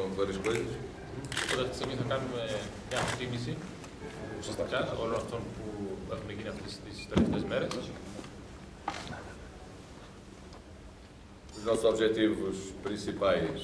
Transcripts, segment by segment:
são várias coisas. Οπότε αυτή τη στιγμή θα κάνουμε μια αποτίμηση ουσιαστικά όλων αυτών που έχουν γίνει αυτές τις τελευταίες μέρες. Os nossos objetivos principais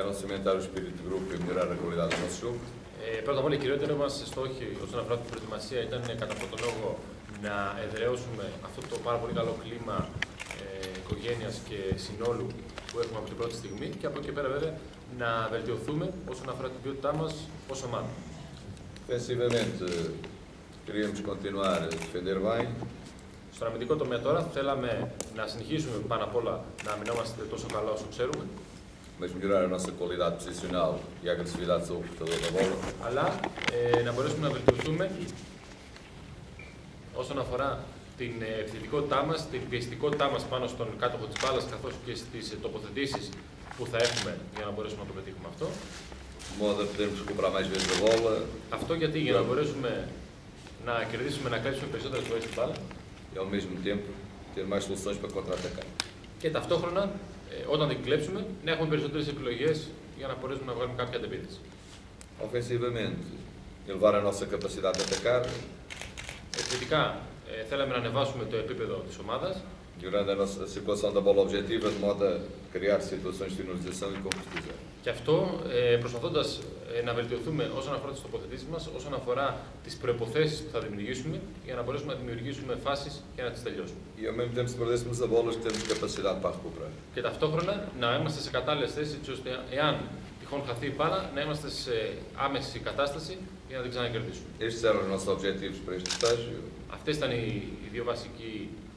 eram cimentar o espírito de grupo e melhorar a qualidade do nosso jogo. Ε, πρώτα απ' όλα, οι κυριότεροι μας στόχοι όσον αφορά την προετοιμασία ήταν κατά πρώτον λόγο να εδραιώσουμε αυτό το πάρα πολύ καλό κλίμα ε, οικογένειας και συνόλου που έχουμε από την πρώτη στιγμή και από εκεί πέρα βέβαια να βελτιωθούμε όσον αφορά την ποιότητά μας ως ομάδα. Defensivamente, queríamos continuar a defender bem, Στον αμυντικό τομέα τώρα θέλαμε να συνεχίσουμε πάνω απ' όλα να αμυνόμαστε τόσο καλά όσο ξέρουμε, mas melhorar a nossa qualidade posicional e a agressividade sobre o portador da bola. αλλά ε, να μπορέσουμε να βελτιωθούμε όσον αφορά την ε, επιθετικότητά μας, την πιεστικότητά μας πάνω στον κάτοχο της μπάλας καθώς και στις τοποθετήσεις που θα έχουμε για να μπορέσουμε να το πετύχουμε αυτό. De modo a podermos recuperar mais vezes a bola Αυτό γιατί για να μπορέσουμε να κερδίσουμε, να κρατήσουμε περισσότερες φορές την μπάλα e ao mesmo tempo ter mais soluções para contra-atacar. και ταυτόχρονα ε, όταν την κλέψουμε να έχουμε περισσότερες επιλογές για να μπορέσουμε να βγάλουμε κάποια αντεπίθεση. Ofensivamente, elevar a nossa capacidade de atacar, Επιθετικά ε, θέλαμε να ανεβάσουμε το επίπεδο της ομάδας, melhorando a nossa circulação da bola objetiva de modo a criar situações de finalização e concretizar. Και αυτό ε, προσπαθώντα να βελτιωθούμε όσον αφορά τι τοποθετήσει μα, όσον αφορά τι προποθέσει που θα δημιουργήσουμε για να μπορέσουμε να δημιουργήσουμε φάσει και να τι τελειώσουμε. E ao mesmo tempo, se perdêssemos a bola, temos capacidade para recuperar. Και ταυτόχρονα να είμαστε σε κατάλληλε θέσει, έτσι ώστε εάν τυχόν χαθεί η μπάλα, να είμαστε σε άμεση κατάσταση για να την ξανακερδίσουμε. Estes eram os nossos objetivos para este estágio. Αυτές ήταν οι, οι δύο βασικοί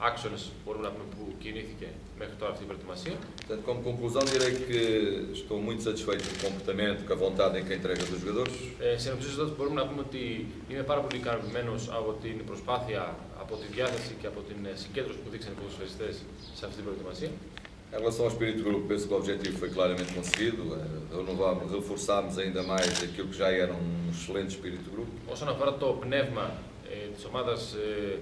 άξονες μπορούμε να πούμε που κινήθηκε μέχρι τώρα αυτή η προετοιμασία. Portanto, como conclusão, direi que estou muito satisfeito com o comportamento, com a vontade em que a entrega dos jogadores. Ε, Συνοψίζοντα, μπορούμε να πούμε ότι είμαι πάρα πολύ ικανοποιημένος από την προσπάθεια, από τη διάθεση και από την ε, συγκέντρωση που δείξαν οι ποδοσφαιριστές σε αυτή την προετοιμασία. Em relação ao espírito de grupo, penso que o objetivo foi claramente conseguido. Eh, Renovámos, reforçámos ainda mais aquilo que já era um excelente espírito de grupo. Όσον αφορά το πνεύμα ε, της ομάδας, ε,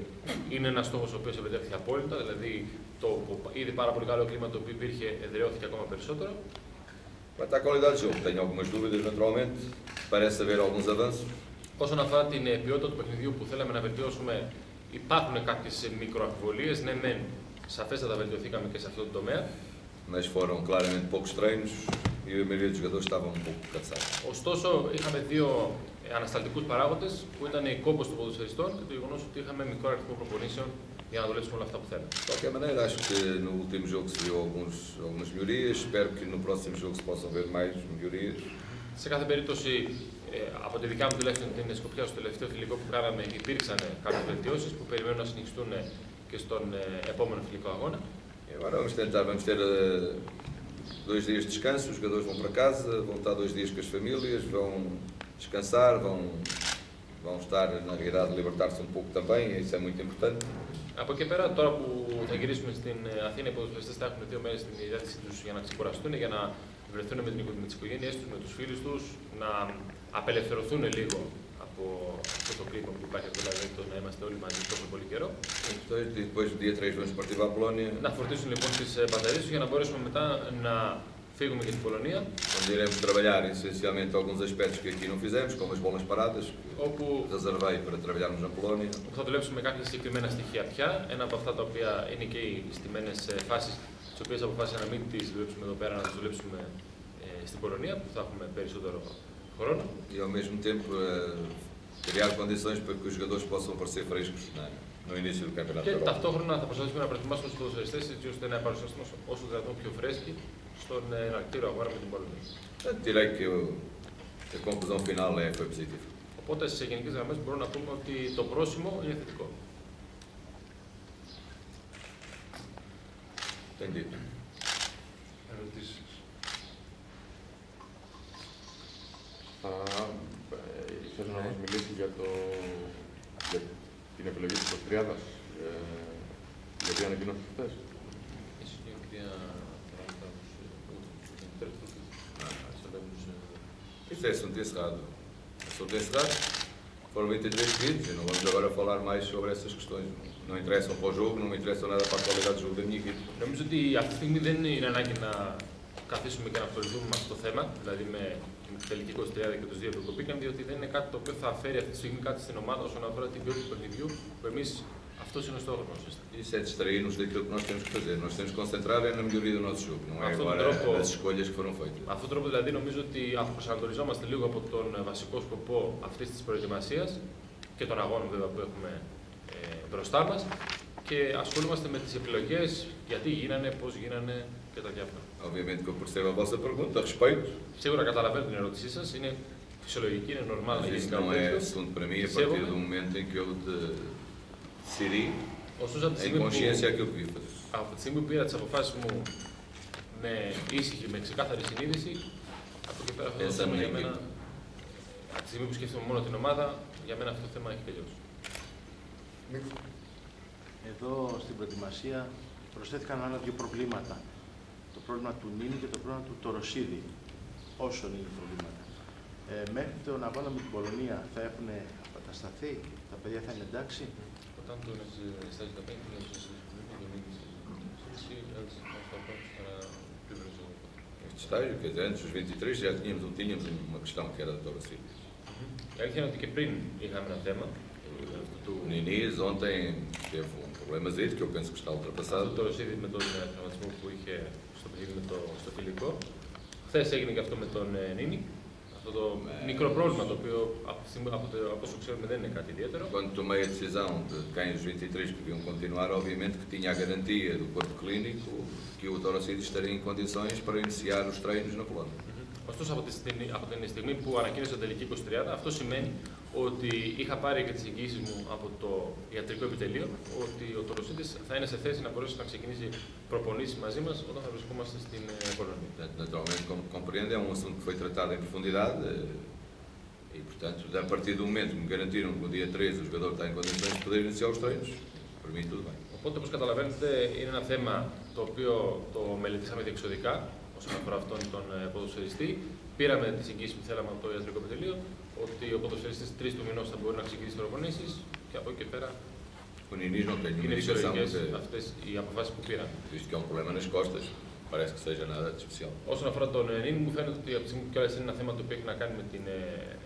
είναι ένας στόχος ο οποίος επιτεύχθηκε απόλυτα. Δηλαδή, το ήδη πάρα πολύ καλό κλίμα το οποίο υπήρχε εδραιώθηκε ακόμα περισσότερο. Quanto à qualidade de jogo, tenho algumas dúvidas, naturalmente. Parece haver alguns avanços. Όσον αφορά την ε, ποιότητα του παιχνιδιού που θέλαμε να βελτιώσουμε, υπάρχουν κάποιες μικροαμφιβολίε. Ναι, μεν, σαφέστατα βελτιωθήκαμε και σε αυτό το τομέα. mas foram claramente poucos treinos e a maioria dos jogadores estavam um pouco cansados. Ωστόσο, είχαμε δύο ανασταλτικούς παράγοντες που ήταν η κόπο των ποδοσφαιριστών και το γεγονός ότι είχαμε μικρό αριθμό προπονήσεων για να δουλέψουμε όλα αυτά που θέλαμε. De qualquer maneira, acho que no último jogo se viu alguns, algumas melhorias. Espero que no próximo jogo se possam ver mais melhorias. Σε κάθε περίπτωση, ε, από τη δικιά μου τουλάχιστον την σκοπιά στο τελευταίο φιλικό που κάναμε, υπήρξαν κάποιες βελτιώσεις που περιμένουν να συνεχιστούν και στον ε, επόμενο φιλικό αγώνα. E agora vamos tentar, vamos ter eh, dois dias de descanso, os jogadores vão para casa, vão estar dois dias com as famílias, vão descansar, vão, vão estar, na realidade, libertar-se um pouco também, e isso é muito importante. Από εκεί πέρα, τώρα που θα γυρίσουμε στην ε, Αθήνα, οι ποδοσφαιριστές θα έχουν δύο μέρες στην διάθεσή τους για να ξεκουραστούν, για να βρεθούν με, την, οικο- με τις οικογένειές τους, με τους φίλους τους, να απελευθερωθούν λίγο από αυτό το κλίμα που υπάρχει εδώ, δηλαδή το να είμαστε όλοι μαζί τόσο πολύ καιρό. Depois, e depois do dia 3 vamos partir para a Polónia, Να φορτίσουν λοιπόν τις ε, μπαταρίες τους για να μπορέσουμε μετά να φύγουμε για την Πολωνία, onde iremos trabalhar essencialmente alguns aspectos que aqui não fizemos, como as bolas paradas, όπου que reservei para trabalharmos na Polónia. όπου θα δουλέψουμε με κάποια συγκεκριμένα στοιχεία πια. Ένα από αυτά τα οποία είναι και οι στημένες ε, φάσεις, τις οποίες αποφάσισα να μην τις δουλέψουμε εδώ πέρα, να τις δουλέψουμε ε, στην Πολωνία, που θα έχουμε περισσότερο χρόνο. e ao mesmo tempo eh, criar condições para que os jogadores possam aparecer frescos na- no início do Campeonato da Και Europa. ταυτόχρονα θα προσπαθήσουμε να προετοιμάσουμε του ποδοσφαιριστέ έτσι ώστε να παρουσιαστούμε όσο- όσο δυνατόν πιο φρέσκοι στον ε, εναρκτήριο αγώνα με την Πολωνία. Portanto, direi que o- a conclusão final é, foi positiva. Οπότε σε γενικέ γραμμέ μπορούμε να πούμε ότι το πρόσημο είναι θετικό. Entendido. Ερωτήσεις. Θα ε, ήθελα να μας μιλήσει για, το, για την επιλογή της Τριάδας, ε, γιατί ανακοινώθηκε χθες. Ίσως και η κυρία Τραντάους, που ήταν sabemos Isto é assunto encerrado. Assunto encerrado. Foram 23 pedidos e não vamos agora falar mais sobre essas questões. Não interessam para o jogo, não me interessam nada para a qualidade do jogo da minha equipe. Νομίζω ότι αυτή τη στιγμή δεν είναι ανάγκη να καθίσουμε και να ασχοληθούμε με αυτό το θέμα, δηλαδή με την τελική 23 και τους δύο που κοπήκαν, διότι δεν είναι κάτι το οποίο θα φέρει αυτή τη στιγμή κάτι στην ομάδα όσον aφορά την ποιότητα του παιχνιδιού, που εμείς αυτός είναι o στόχος μας. Isso é distrair-nos daquilo que nós temos que fazer. Nós temos que concentrar na melhoria do nosso jogo, não é Αυτό agora τρόπο- as escolhas que foram feitas. Με αυτόν τον τρόπο δηλαδή νομίζω ότι αποπροσανατολιζόμαστε λίγο από τον ε, βασικό σκοπό αυτής της προετοιμασίας και των αγώνων βέβαια που έχουμε ε, μπροστά μας και ασχολούμαστε με τις επιλογές, γιατί γίνανε, πώς γίνανε και τα διάφορα. Obviamente que eu percebo a vossa pergunta, respeito, Σίγουρα καταλαβαίνω την ερώτησή σα, είναι φυσιολογική, είναι normal να mas γίνει isso κάτι não é τέτοιο. assunto para mim a Percebo-me. partir do momento em que eu de- decidi, Ωστόσο, από τη em στιγμή consciência, που, aquilo que devia fazer. από τη στιγμή που πήρα τι αποφάσει μου με ήσυχη, με ξεκάθαρη συνείδηση, από εκεί πέρα αυτό το Έτσι θέμα για είναι μένα, εκεί. από τη στιγμή που σκέφτομαι μόνο την ομάδα, για μένα αυτό το θέμα έχει τελειώσει. Εδώ στην προετοιμασία προσθέθηκαν άλλα δύο προβλήματα. Το πρόβλημα του Νίνου και το πρόβλημα του Τοροσίδη. Όσων είναι προβλήματα. Ε, μέχρι τον αγώνα με την Πολωνία θα έχουν αποκατασταθεί, τα παιδιά θα είναι εντάξει; Όταν το στάζει τα πέντε, είναι στο Este estágio, quer dizer, antes dos 23 já tínhamos, tínhamos uma questão que era da Torcida. Η αλήθεια είναι ότι και πριν είχαμε ένα θέμα. Αυτό του O Niniz ontem teve um problemazito que eu penso que está αυτό ultrapassado. το ρωσίδι με τον ε, τραυματισμό που είχε στο παιχνίδι με το, στο φιλικό. Χθε έγινε και αυτό με τον ε, Νίνη. Αυτό το Ναι. μικρό πρόβλημα το οποίο από, τη στιγμή- από, το, από όσο ξέρουμε δεν είναι κάτι ιδιαίτερο. Quando tomei a decisão de quem os 23 que deviam continuar, obviamente que tinha a garantia do corpo clínico que o Torocides estaria em condições para iniciar os treinos na Polónia. Ωστόσο, από, τη στιγμή, από την στιγμή που ανακοίνωσε την τελική 23, αυτό σημαίνει ότι είχα πάρει και τις εγγύσει μου από το ιατρικό επιτελείο ότι ο Τωροσίτη θα είναι σε θέση να μπορέσει να ξεκινήσει προπονήσεις μαζί μας όταν θα βρισκόμαστε στην ε, Πολωνία. Portanto, naturalmente, como compreende, é um assunto que foi tratado em profundidade eh, e, portanto, a partir do momento que me garantiram que no dia 13 o jogador está em condições de poder iniciar os treinos, para mim tudo bem. Οπότε, όπως καταλαβαίνετε, είναι ένα θέμα το οποίο το μελετήσαμε διεξοδικά όσον αφορά αυτόν τον ε, ποδοσφαιριστή. Πήραμε τις εγγύσεις που θέλαμε από το ιατρικό επιτελείο ότι ο ποδοσφαιριστής τρεις του μηνός θα μπορεί να ξεκινήσει προπονήσει και από εκεί και πέρα O Ninis não tem nenhuma είναι indicação φυσιολογικέ de, αυτές οι αποφάσεις που πήραμε. visto que é um problema nas costas, parece que seja nada de especial. Όσον αφορά τον ε, Νίνη, μου φαίνεται ότι από τη στιγμή που κιόλας είναι ένα θέμα το οποίο έχει να κάνει με, την, ε,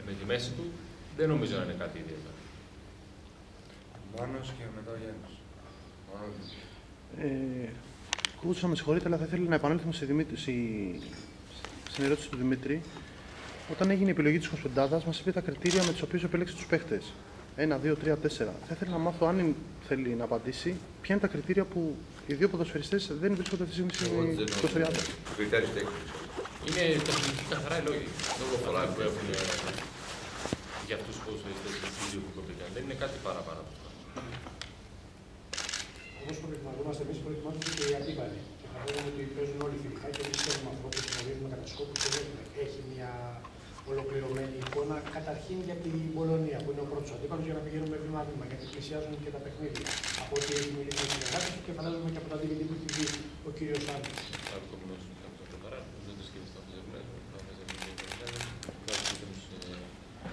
με τη μέση του, δεν νομίζω να είναι κάτι ιδιαίτερο. Μάνος και μετά ο Γιάννης. Μάνος. Ε, Κούτσα, με συγχωρείτε, αλλά θα ήθελα να επανέλθουμε στη Δημήτρη, στη- στην ερώτηση του Δημήτρη. Όταν έγινε η επιλογή της Κοσπεντάδα, μας είπε τα κριτήρια με τους οποίους επέλεξε τους παίχτες. Ένα, δύο, τρία, τέσσερα. Θα ήθελα να μάθω, αν θέλει να απαντήσει, ποια είναι τα κριτήρια που οι δύο ποδοσφαιριστές δεν βρίσκονται αυτή τη στιγμή Eu vou dizer στην 23. não, critérios técnicos. Είναι τεχνική καθαρά οι λόγοι Λόγω αυτοί πολλά που έχουν ε, για αυτούς του ποδοσφαιριστέ του δύο που κοπήκαν. Δεν είναι κάτι παραπάνω. Από αυτό. Όπω προετοιμαζόμαστε εμείς, προετοιμάζονται και οι αντίπαλοι. Και φαντάζομαι ότι παίζουν όλοι φιλικά και εμείς ξέρουμε αυτό που γνωρίζουμε κατά σκόπους και βλέπουμε. Έχει μια ολοκληρωμένη εικόνα καταρχήν για την Πολωνία που είναι ο πρώτος αντίπαλος για να πηγαίνουμε βήμα-βήμα γιατί πλησιάζουν και τα παιχνίδια. Από ό,τι έχει μιλήσει με συνεργάτε του και φαντάζομαι και από τα DVD που έχει δει ο κύριος Άντρη. Algo como nos estamos a preparar, os outros que estamos a ver, vamos a ver o que Claro que temos eh,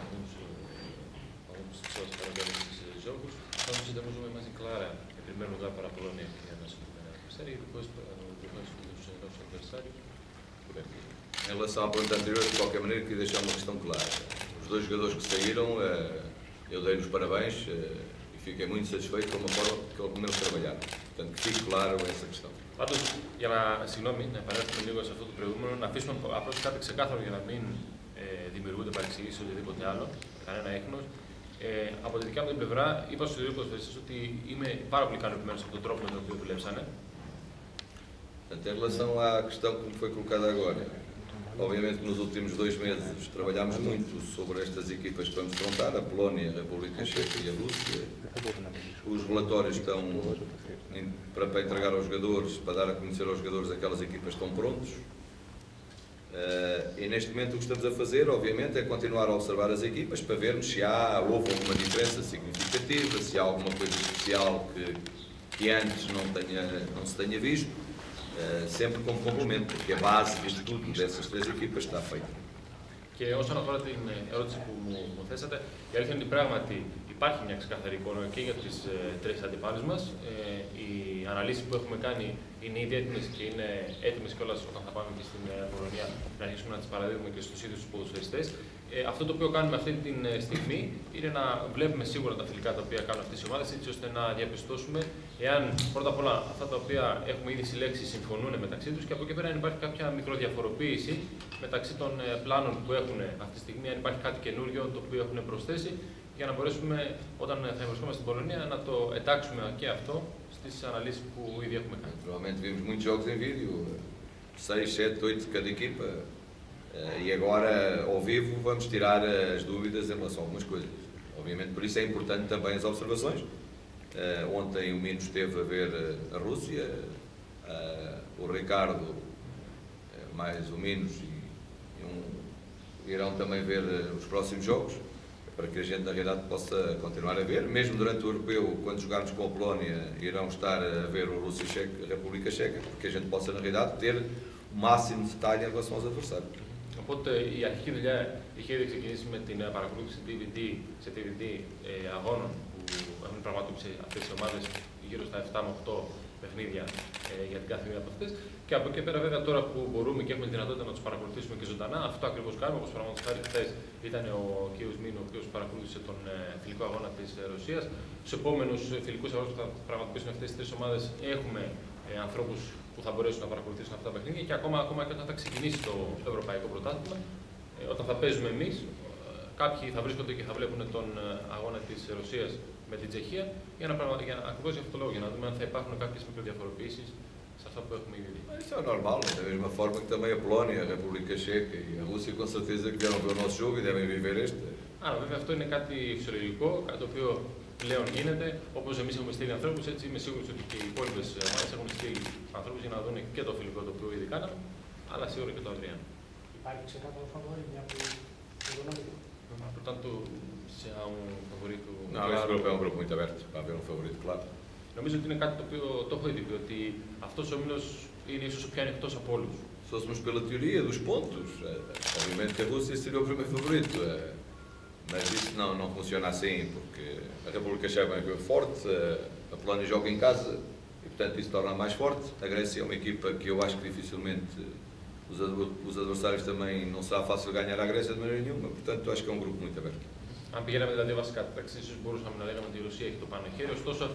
alguns, eh, algumas pessoas para ver esses eh, jogos. Vamos temos uma imagem clara, em primeiro lugar, para a Polónia, que é a nossa primeira adversária, e depois para o resto dos eh, nossos adversários. Por aqui. Em relação à pergunta anterior, de qualquer maneira, queria deixar uma questão clara. Os dois jogadores que saíram, eh, eu dei-lhes parabéns eh, e fiquei muito satisfeito com a forma que- como eles trabalharam. Portanto, que fique claro essa questão. Πάντω, για να, συγγνώμη, να επανέλθουμε λίγο σε αυτό το προηγούμενο, να αφήσουμε απλώ κάτι ξεκάθαρο για να μην ε, δημιουργούνται παρεξηγήσει ή οτιδήποτε άλλο, κανένα έχνο. Ε, από τη δικιά μου την πλευρά, είπα στου δύο ποδοσφαιριστέ ότι είμαι πάρα πολύ ικανοποιημένο από τον τρόπο με τον οποίο δουλέψανε. Portanto, em relação à questão que me foi colocada agora, obviamente nos últimos dois meses trabalhámos muito sobre estas equipas que vamos confrontar, a Polónia, a República Checa e a Rússia. Os relatórios estão para, para entregar aos jogadores, para dar a conhecer aos jogadores aquelas equipas que estão prontos. Eh, e neste momento o que estamos a fazer, obviamente, é continuar a observar as equipas para vermos se há, houve alguma diferença significativa, se há alguma coisa especial que, que antes não, tenha, não se tenha visto, sempre como complemento, porque a base de estudo dessas três equipas está feita. Και όσον αφορά την ε, ερώτηση που μου, μου θέσατε, η αλήθεια είναι ότι πράγματι υπάρχει μια ξεκαθαρή εικόνα και για τις ε, τρεις αντιπάλους μας. Ε, οι αναλύσει που έχουμε κάνει είναι ήδη έτοιμες και είναι έτοιμες κιόλας όταν θα πάμε και στην Πολωνία να αρχίσουμε να τις παραδίδουμε και στους ίδιους τους ποδοσφαιριστές. Ε, αυτό το οποίο κάνουμε αυτή τη στιγμή είναι να βλέπουμε σίγουρα τα φιλικά τα οποία κάνουν αυτές οι ομάδες, έτσι ώστε να διαπιστώσουμε εάν πρώτα απ' όλα αυτά τα οποία έχουμε ήδη συλλέξει συμφωνούν μεταξύ τους και από εκεί πέρα αν υπάρχει κάποια μικροδιαφοροποίηση μεταξύ των πλάνων που έχουν αυτή τη στιγμή, αν υπάρχει κάτι καινούριο το οποίο έχουν προσθέσει για να μπορέσουμε όταν θα βρισκόμαστε στην Πολωνία να το εντάξουμε και αυτό στις αναλύσεις που ήδη έχουμε κάνει. E agora, ao vivo, vamos tirar as dúvidas em relação a algumas coisas. Obviamente, por isso é importante também as observações. Ontem o Mino esteve a ver a Rússia, o Ricardo, mais o Minos, e, um, irão também ver os próximos jogos para que a gente, na realidade, possa continuar a ver. Mesmo durante o Europeu, quando jogarmos com a Polónia, irão estar a ver o Rússia Checa, a República Checa, porque a gente possa, na realidade, ter o máximo de detalhe em relação aos adversários. Οπότε η αρχική δουλειά είχε ήδη ξεκινήσει με την παρακολούθηση DVD, σε DVD ε, αγώνων που έχουν πραγματοποιήσει αυτές οι ομάδες γύρω στα 7 με 8 παιχνίδια ε, για την κάθε μία από αυτές. Και από εκεί πέρα, βέβαια, τώρα που μπορούμε και έχουμε τη δυνατότητα να τους παρακολουθήσουμε και ζωντανά, αυτό ακριβώς κάνουμε. Όπως παραδείγματος χάρη, χθες ήταν ο κ. Μίνο, ο οποίος παρακολούθησε τον ε, φιλικό αγώνα της ε, Ρωσίας. Στους επόμενους φιλικούς αγώνες που θα πραγματοποιήσουν αυτές τι τρεις ομάδες, έχουμε ε, ανθρώπους που θα μπορέσουν να παρακολουθήσουν αυτά τα παιχνίδια και ακόμα, ακόμα και όταν θα ξεκινήσει το Ευρωπαϊκό Πρωτάθλημα, ε, όταν θα παίζουμε εμεί, κάποιοι θα βρίσκονται και θα βλέπουν τον αγώνα τη Ρωσία με την Τσεχία για να, για, ακριβώς για αυτό το λόγο, για να δούμε αν θα υπάρχουν κάποιες μικροδιαφοροποιήσεις σε αυτά που έχουμε ήδη δει. Isso é normal, da mesma forma que também a Polónia, a República Checa e a Rússia com certeza que vieram ver o nosso jogo e devem viver este. Άρα βέβαια αυτό είναι κάτι φυσιολογικό, κάτι το οποίο πλέον γίνεται. Όπω εμεί έχουμε στείλει ανθρώπου, έτσι είμαι σίγουρο ότι και οι υπόλοιπε ομάδε έχουν στείλει ανθρώπου για να δουν και το φιλικό το οποίο ήδη κάναμε, αλλά σίγουρα και το αυριανό. Υπάρχει ξεκάθαρο φαβόρι, μια που Portanto, se há um favorito. Não, esse grupo é um grupo muito aberto, vai haver um favorito, claro. Νομίζω ότι είναι κάτι το οποίο το έχω ήδη πει, ότι αυτό ο όμιλο είναι ίσω ο πιο ανοιχτό από όλου. Se fôssemos pela teoria dos pontos, obviamente que a Rússia seria o primeiro favorito. Mas isso não, não funciona assim, porque a República Checa é uma equipa forte, a Polónia joga em casa e, portanto, isso torna mais forte. A Grécia é uma equipa que eu acho que dificilmente os adversários também não será fácil ganhar a Grécia de maneira nenhuma. Portanto, acho que é um grupo muito aberto. Αν πηγαίναμε δηλαδή βασικά ταξί, ίσω μπορούσαμε να λέγαμε ότι η Ρωσία έχει το πάνω χέρι. Ωστόσο,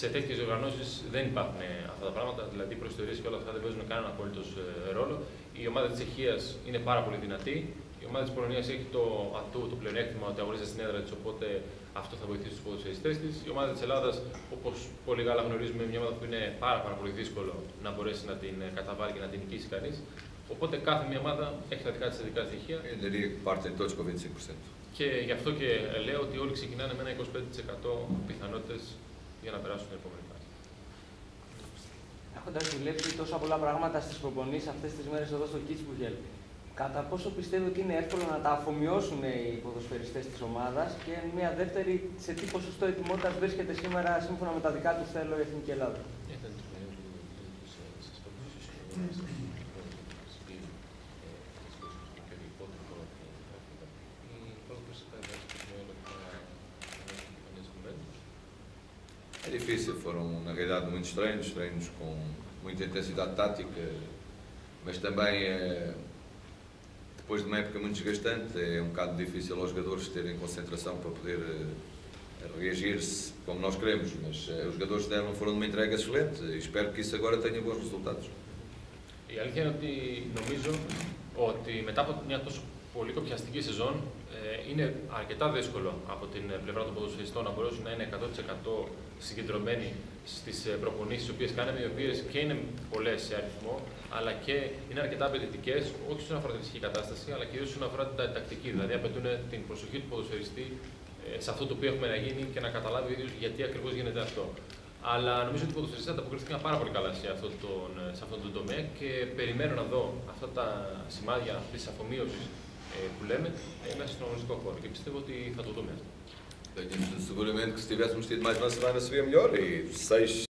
σε τέτοιε οργανώσει δεν υπάρχουν αυτά τα πράγματα. Δηλαδή, οι προσθεωρίε και όλα αυτά δεν παίζουν κανέναν απόλυτο ρόλο. Η ομάδα τη Τσεχία είναι πάρα πολύ δυνατή. Η ομάδα της Πολωνίας έχει το ατού, το πλεονέκτημα ότι αγωνίζεται στην έδρα της, οπότε αυτό θα βοηθήσει τους ποδοσφαιριστέ της. Η ομάδα της Ελλάδας, όπως πολύ καλά γνωρίζουμε, είναι μια ομάδα που είναι πάρα, πάρα πολύ δύσκολο να μπορέσει να την καταβάλει και να την νικήσει κανείς. Οπότε κάθε μια ομάδα έχει τα δικά της ειδικά στοιχεία. Eu diria que partem todos com 25%. Και γι' αυτό και λέω ότι όλοι ξεκινάνε με ένα 25% πιθανότητες για να περάσουν την επόμενη φάση. Έχοντας δουλέψει τόσα πολλά πράγματα στις προπονήσεις αυτές τις μέρες εδώ στο Κίτσμπουργκελ, κατά πόσο πιστεύω ότι είναι εύκολο να τα αφομοιώσουν οι ποδοσφαιριστέ τη ομάδα και μια δεύτερη, σε τι ποσοστό ετοιμότητα βρίσκεται σήμερα σύμφωνα με τα δικά του θέλω η Εθνική Ελλάδα. É difícil, foram na realidade muitos treinos, treinos com muita intensidade tática, mas também é, depois de uma época muito desgastante é um bocado difícil aos jogadores terem concentração para poder reagir-se como nós queremos, mas os jogadores deram, foram de uma entrega excelente e espero que isso agora tenha bons resultados. Η αλήθεια είναι ότι νομίζω ότι μετά από μια τόσο πολύ κοπιαστική σεζόν ε, είναι αρκετά δύσκολο από την πλευρά των ποδοσφαιριστών να μπορέσουν να είναι 100% συγκεντρωμένοι στις προπονήσεις τις οποίες κάναμε, οι οποίες και είναι πολλές σε αριθμό, αλλά και είναι αρκετά απαιτητικές, όχι όσον αφορά την φυσική κατάσταση, αλλά κυρίως όσον αφορά την τακτική. Δηλαδή, απαιτούν την προσοχή του ποδοσφαιριστή σε αυτό το οποίο έχουμε να γίνει και να καταλάβει ο ίδιος γιατί ακριβώς γίνεται αυτό. Αλλά νομίζω ότι οι ποδοσφαιριστές ανταποκριθήκαν πάρα πολύ καλά σε, αυτό τον, σε αυτόν τον τομέα και περιμένω να δω αυτά τα σημάδια της αφομοίωσης που λέμε μέσα στον αγωνιστικό χώρο. Και πιστεύω ότι θα το δούμε αυτό. Seguramente que se tivéssemos tido mais uma semana seria melhor e seis